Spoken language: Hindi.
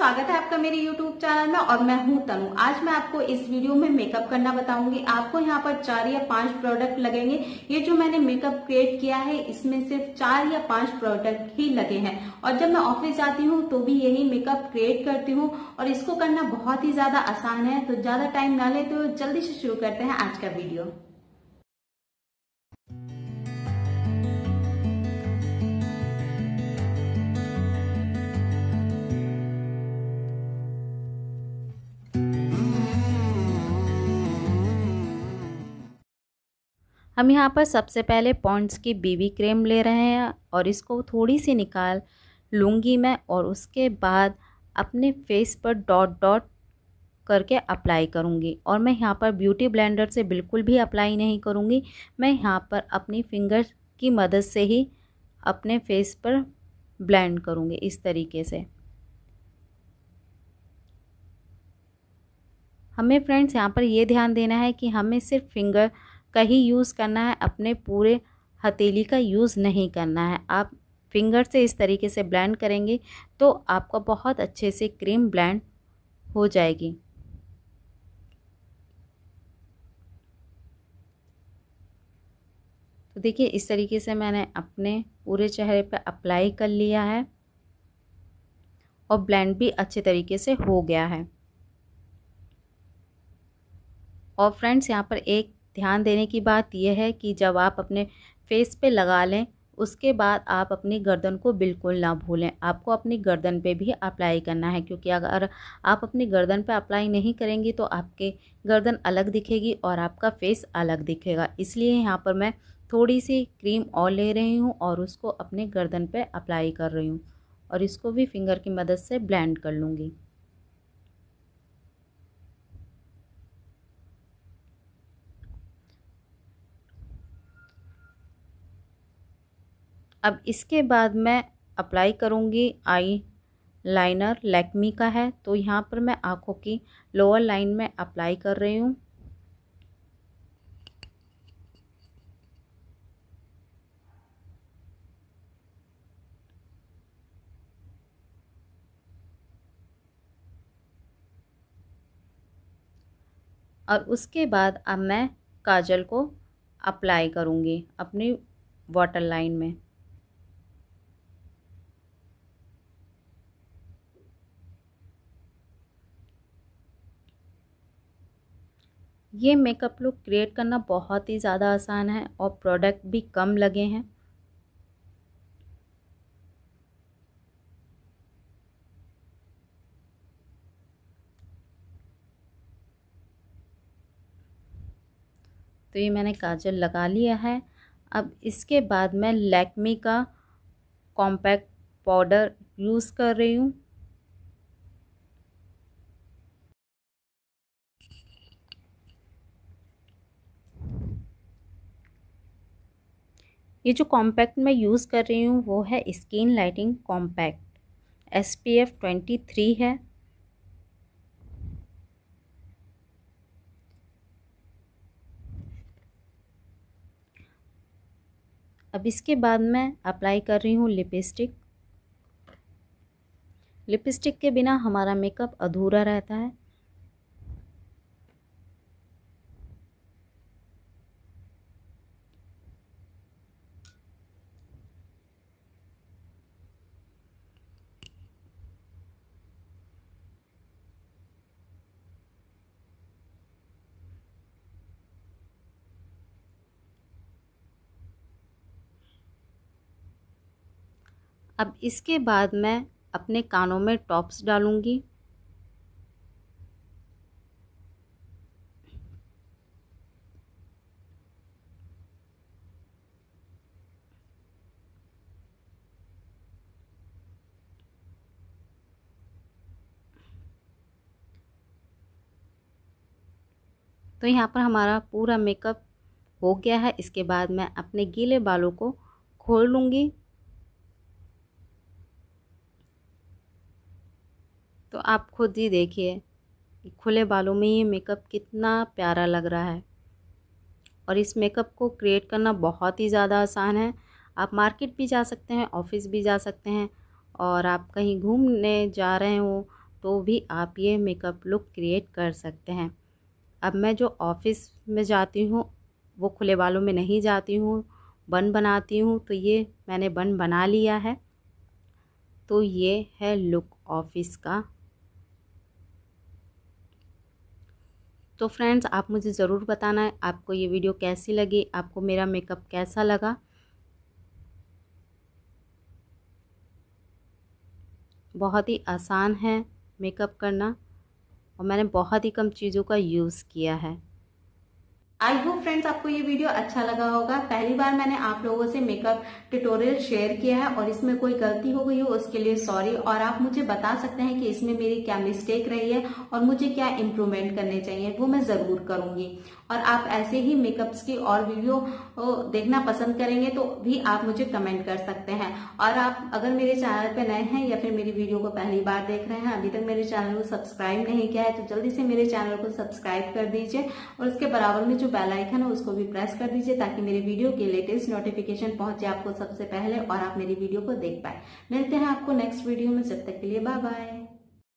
स्वागत है आपका मेरे YouTube चैनल में और मैं हूँ तनु। आज मैं आपको इस वीडियो में मेकअप करना बताऊँगी। आपको यहाँ पर चार या पाँच प्रोडक्ट लगेंगे। ये जो मैंने मेकअप क्रिएट किया है, इसमें सिर्फ़ चार या पाँच प्रोडक्ट ही लगे हैं। और जब मैं ऑफ़िस जाती हूँ तो भी यही मेकअप क्रिएट करती हूँ। और इसको करना बहुत ही ज़्यादा आसान है तो ज़्यादा टाइम ना ले तो जल्दी से शुरू करते हैं आज का वीडियो। हम यहाँ पर सबसे पहले पॉन्ड्स की बीबी क्रीम ले रहे हैं और इसको थोड़ी सी निकाल लूँगी मैं और उसके बाद अपने फेस पर डॉट डॉट करके अप्लाई करूँगी। और मैं यहाँ पर ब्यूटी ब्लेंडर से बिल्कुल भी अप्लाई नहीं करूँगी। मैं यहाँ पर अपनी फिंगर की मदद से ही अपने फेस पर ब्लेंड करूँगी इस तरीके से। हमें फ्रेंड्स यहाँ पर ये ध्यान देना है कि हमें सिर्फ़ फिंगर का ही यूज़ करना है, अपने पूरे हथेली का यूज़ नहीं करना है। आप फिंगर से इस तरीके से ब्लेंड करेंगे तो आपका बहुत अच्छे से क्रीम ब्लेंड हो जाएगी। तो देखिए, इस तरीके से मैंने अपने पूरे चेहरे पर अप्लाई कर लिया है और ब्लेंड भी अच्छे तरीके से हो गया है। और फ्रेंड्स यहाँ पर एक ध्यान देने की बात यह है कि जब आप अपने फेस पे लगा लें, उसके बाद आप अपनी गर्दन को बिल्कुल ना भूलें। आपको अपनी गर्दन पे भी अप्लाई करना है, क्योंकि अगर आप अपनी गर्दन पे अप्लाई नहीं करेंगी तो आपके गर्दन अलग दिखेगी और आपका फेस अलग दिखेगा। इसलिए यहाँ पर मैं थोड़ी सी क्रीम और ले रही हूँ और उसको अपने गर्दन पे अप्लाई कर रही हूँ और इसको भी फिंगर की मदद से ब्लेंड कर लूँगी। अब इसके बाद मैं अप्लाई करूँगी आई लाइनर लैक्मी का है तो यहाँ पर मैं आँखों की लोअर लाइन में अप्लाई कर रही हूँ। और उसके बाद अब मैं काजल को अप्लाई करूँगी अपनी वाटर लाइन में। ये मेकअप लुक क्रिएट करना बहुत ही ज़्यादा आसान है और प्रोडक्ट भी कम लगे हैं। तो ये मैंने काजल लगा लिया है। अब इसके बाद मैं लैक्मी का कॉम्पैक्ट पाउडर यूज़ कर रही हूँ। ये जो कॉम्पैक्ट मैं यूज़ कर रही हूँ, वो है skin lighting compact S P F twenty three है। अब इसके बाद मैं अप्लाई कर रही हूँ लिपस्टिक लिपस्टिक के बिना हमारा मेकअप अधूरा रहता है। अब इसके बाद मैं अपने कानों में टॉप्स डालूँगी। तो यहाँ पर हमारा पूरा मेकअप हो गया है। इसके बाद मैं अपने गीले बालों को खोल लूँगी। तो आप खुद ही देखिए खुले बालों में ये मेकअप कितना प्यारा लग रहा है। और इस मेकअप को क्रिएट करना बहुत ही ज़्यादा आसान है। आप मार्केट भी जा सकते हैं ऑफ़िस भी जा सकते हैं और आप कहीं घूमने जा रहे हो तो भी आप ये मेकअप लुक क्रिएट कर सकते हैं। अब मैं जो ऑफ़िस में जाती हूँ, वो खुले बालों में नहीं जाती हूँ, बन बनाती हूँ तो ये मैंने बन बना लिया है। तो ये है लुक ऑफ़िस का तो फ्रेंड्स, आप मुझे ज़रूर बताना है, आपको ये वीडियो कैसी लगी, आपको मेरा मेकअप कैसा लगा। बहुत ही आसान है मेकअप करना और मैंने बहुत ही कम चीज़ों का यूज़ किया है। आई होप फ्रेंड्स आपको ये वीडियो अच्छा लगा होगा। पहली बार मैंने आप लोगों से मेकअप ट्यूटोरियल शेयर किया है और इसमें कोई गलती हो गई हो, उसके लिए सॉरी। और आप मुझे बता सकते हैं कि इसमें मेरी क्या मिस्टेक रही है और मुझे क्या इम्प्रूवमेंट करने चाहिए, वो मैं ज़रूर करूँगी। और आप ऐसे ही मेकअप्स की और वीडियो देखना पसंद करेंगे तो भी आप मुझे कमेंट कर सकते हैं। और आप अगर मेरे चैनल पर नए हैं या फिर मेरी वीडियो को पहली बार देख रहे हैं, अभी तक मेरे चैनल को सब्सक्राइब नहीं किया है तो जल्दी से मेरे चैनल को सब्सक्राइब कर दीजिए और उसके बराबर में जो बेल आइकन है, उसको भी प्रेस कर दीजिए ताकि मेरे वीडियो के लेटेस्ट नोटिफिकेशन पहुँचे आपको सबसे पहले और आप मेरी वीडियो को देख पाए। मिलते हैं आपको नेक्स्ट वीडियो में, जब तक के लिए बाय बाय